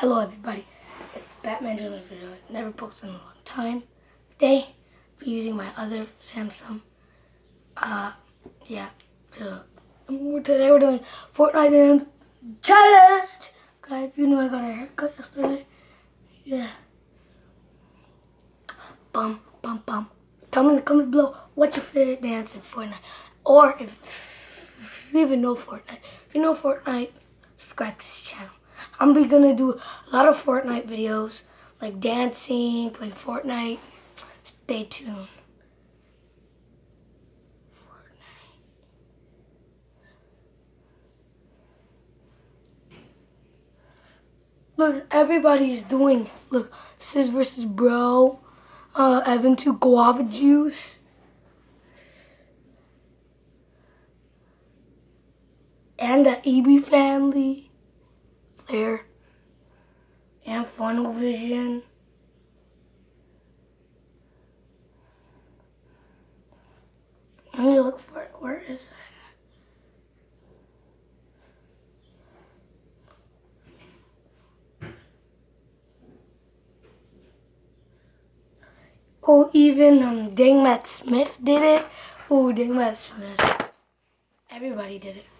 Hello everybody, it's Batman Jonas video. I never posted in a long time. Today, I'm using my other Samsung. Uh, yeah, to, today we're doing Fortnite and challenge! Guys, you know I got a haircut yesterday. Yeah. Bum, bum, bum. Tell me in the comments below what's your favorite dance in Fortnite. Or if, if you even know Fortnite. If you know Fortnite, subscribe to this channel. I'm gonna do a lot of Fortnite videos, like dancing, playing Fortnite. Stay tuned. Look, everybody's doing. Look, Sis versus Bro. Uh, Evan to Guava Juice. And the EB family there. And funnel vision. Let me look for it. Where is it? Oh, even um, Dang Matt Smith did it. Oh, Dang Matt Smith. Everybody did it.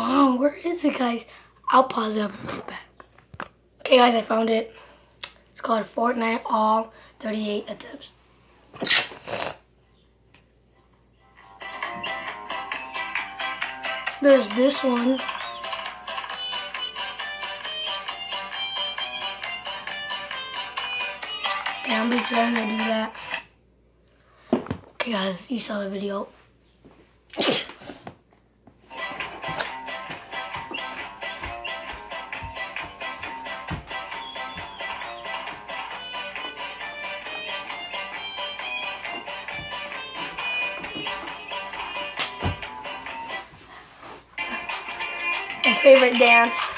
On, where is it, guys? I'll pause it up and back. Okay, guys, I found it. It's called Fortnite All 38 Attempts. There's this one. Okay, I'm trying to do that. Okay, guys, you saw the video. Favorite dance.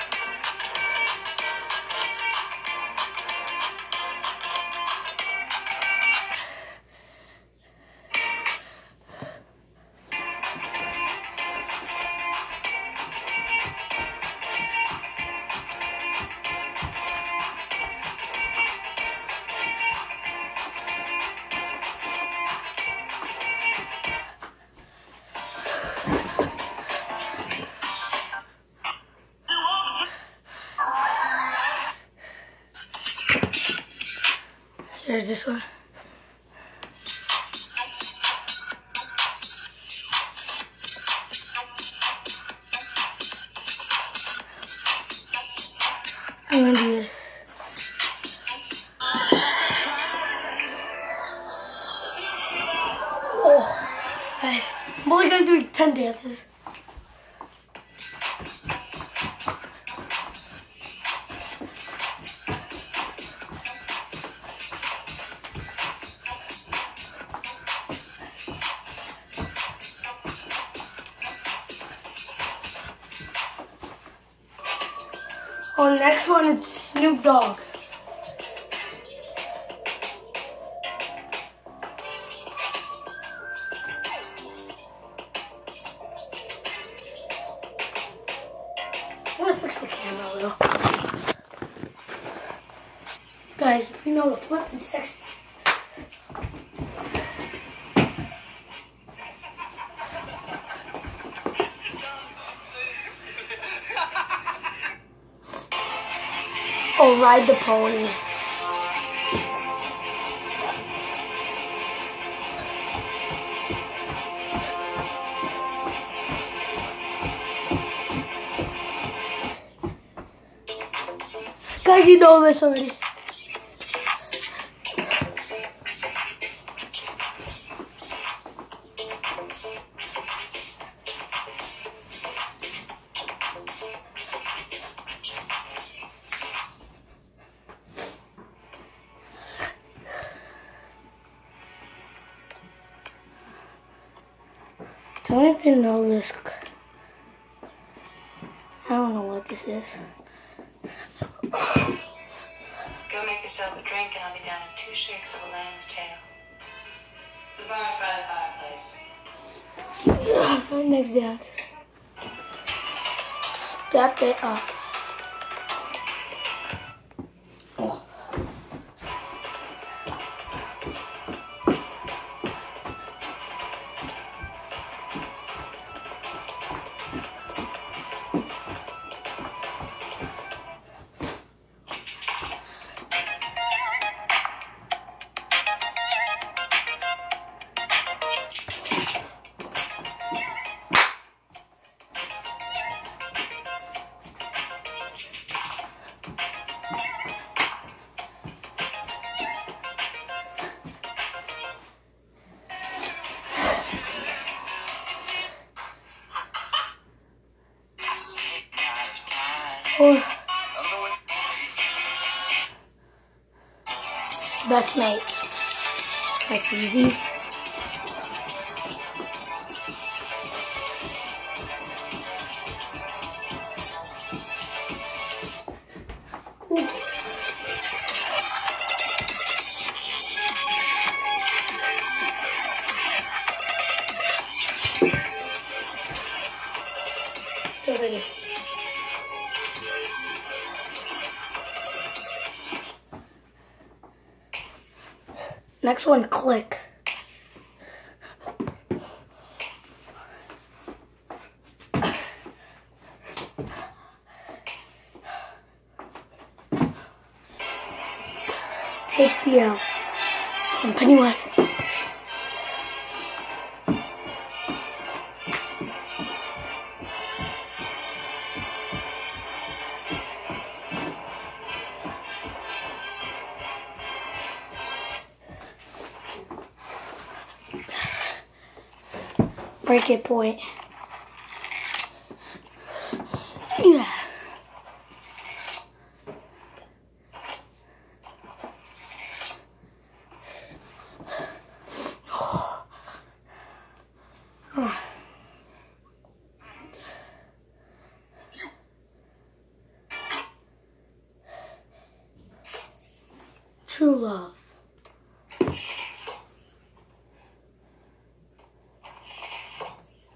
Here's this one. I'm gonna do this. Oh, guys, I'm only gonna do 10 dances. Oh, next one is Snoop Dogg. I'm gonna fix the camera a little. Guys, if you know the flip and sexy. Oh, ride the pony. Guys, you know this already. Don't even know this. I don't know what this is. Go make yourself a drink and I'll be down in two shakes of a lamb's tail. The bar's by the fireplace. Next dance. Step it up. Best mate. That's easy. Next one, click. Break it point.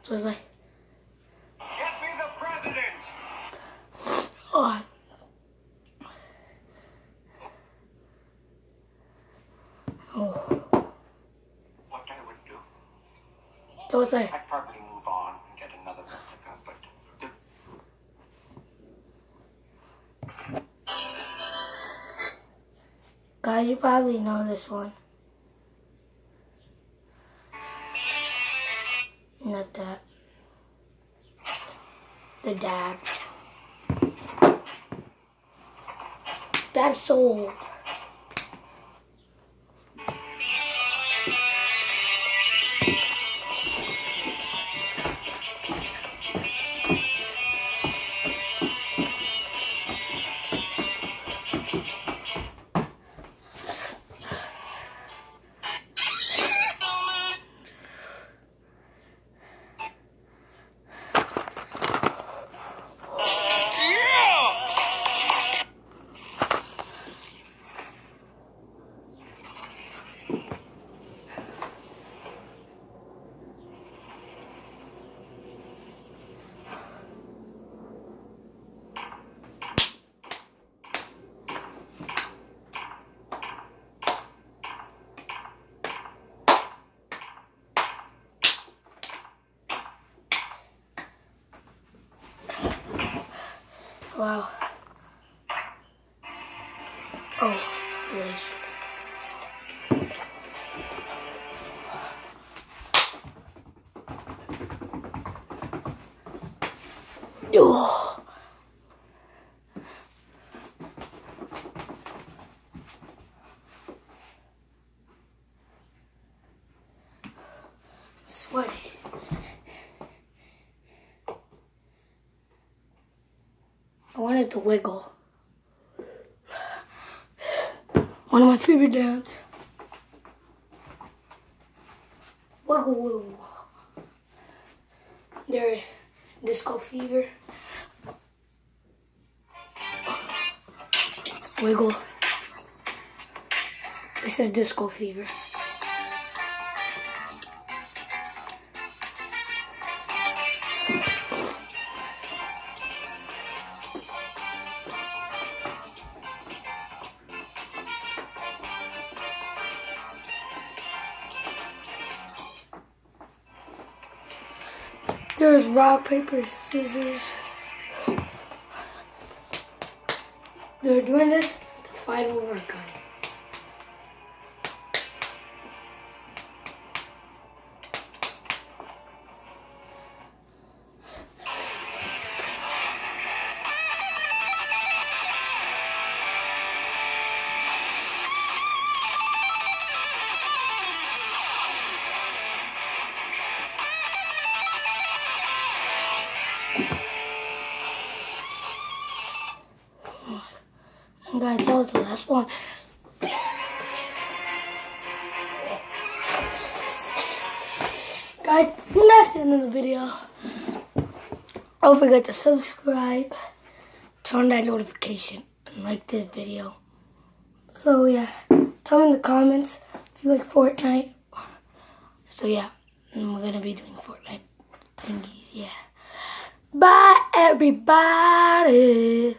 So it's like, Get me the president! oh. Oh. What I would do, So it's like, I'd probably move on and get another replica, but the guys, you probably know this one. The dad. Dad's soul. Wow. Oh, yes. Oh. I wanted to wiggle. One of my favorite dance. Wiggle wiggle. There's disco fever. Wiggle. This is Disco Fever. Rock, paper, scissors. They're doing this to fight over a gun. Guys, that was the last one. Guys, that's the end of the video. Don't forget to subscribe, turn that notification, and like this video. So yeah, tell me in the comments if you like Fortnite. So yeah, we're gonna be doing Fortnite thingies, yeah. Bye everybody.